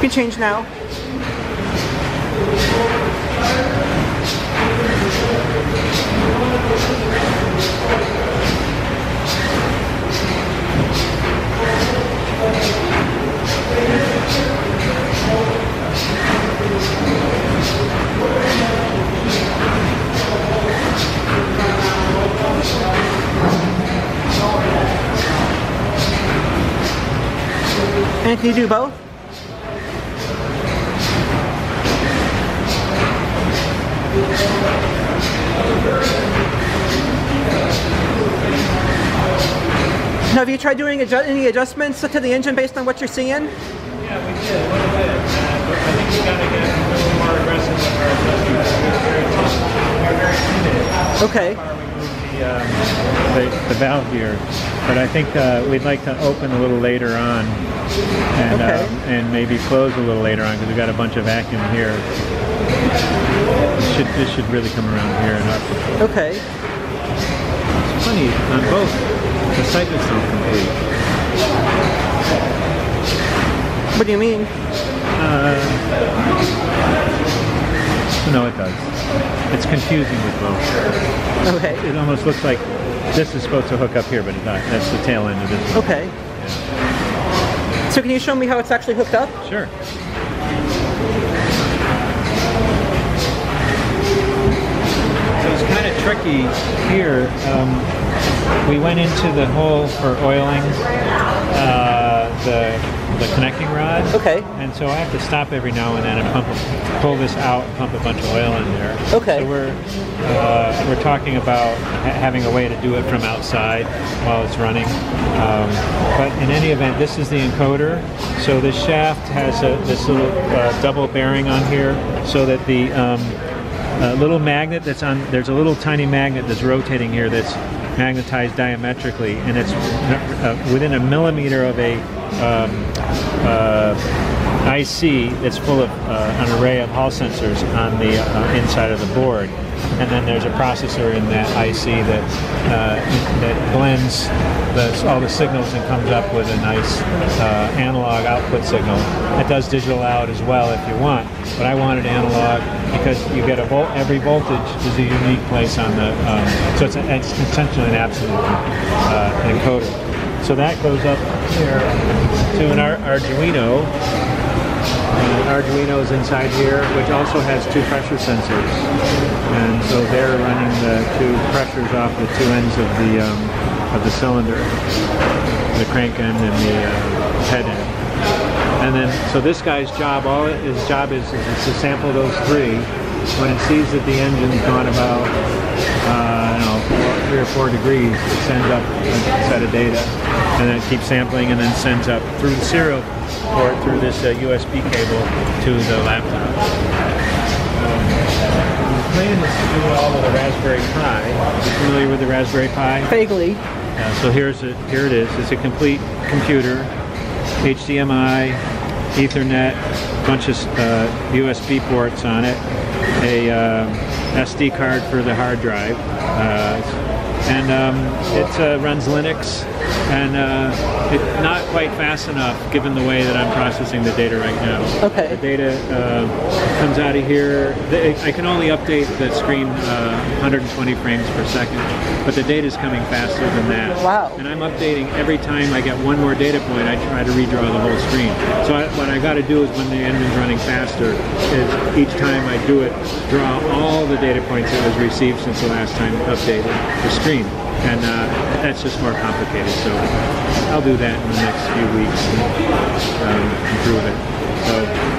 can change now. And can you do both? Now, have you tried doing adju- any adjustments to the engine based on what you're seeing? Yeah, we did a little bit, uh, but I think we gotta get a little more aggressive with our adjustments. We're very, tough. we're very limited. Okay. The, um, the, the valve gear, but I think uh, we'd like to open a little later on, and Okay. um, and maybe close a little later on because we've got a bunch of vacuum here. This should this should really come around here and up. Okay. It's funny on both. The site is still complete. What do you mean? Uh, no, it does. It's confusing with both. Okay. It almost looks like this is supposed to hook up here, but it's not. That's the tail end of this. Okay. So can you show me how it's actually hooked up? Sure. It's kind of tricky here. Um, we went into the hole for oiling uh, the the connecting rod. Okay. And so I have to stop every now and then and pump, a- pull this out and pump a bunch of oil in there. Okay. So we're uh, we're talking about ha- having a way to do it from outside while it's running. Um, but in any event, this is the encoder. So this shaft has a, this little uh, double bearing on here, so that the um, uh, little magnet that's on there's a little tiny magnet that's rotating here that's magnetized diametrically, and it's uh, within a millimeter of a um, uh, IC that's full of uh, an array of Hall sensors on the uh, inside of the board. And then there's a processor in that IC that uh, that blends the, all the signals and comes up with a nice uh, analog output signal. It does digital out as well if you want, but I wanted analog because you get a volt. Every voltage is a unique place on the. Um, so it's, a, it's essentially an absolute uh, encoder. So that goes up here to an Ar- Arduino. Arduino is inside here, which also has two pressure sensors. And so they're running the two pressures off the two ends of the um, of the cylinder, the crank end and the uh, head end. And then, so this guy's job, all his job is, is to sample those three. When it sees that the engine's gone about, uh, I don't know, three or four degrees, it sends up a set of data, and then it keeps sampling, and then sends up through the serial port through this uh, USB cable to the laptop. Um, the plan is to do it all with a Raspberry Pi. You familiar with the Raspberry Pi? Vaguely. Uh, so here's a, here it is. It's a complete computer, HDMI, Ethernet, bunch of uh, USB ports on it, a uh, SD card for the hard drive, uh, and um, it uh, runs Linux. And uh, it's not quite fast enough, given the way that I'm processing the data right now. Okay. The data uh, comes out of here. The, I can only update the screen uh, 120 frames per second, but the data is coming faster than that. Wow. And I'm updating every time I get one more data point. I try to redraw the whole screen. So I, what I got to do is when the engine's running faster, is each time I do it, draw all the data points that was received since the last time updated the screen. And uh, that's just more complicated. So I'll do that in the next few weeks and um, improve it. So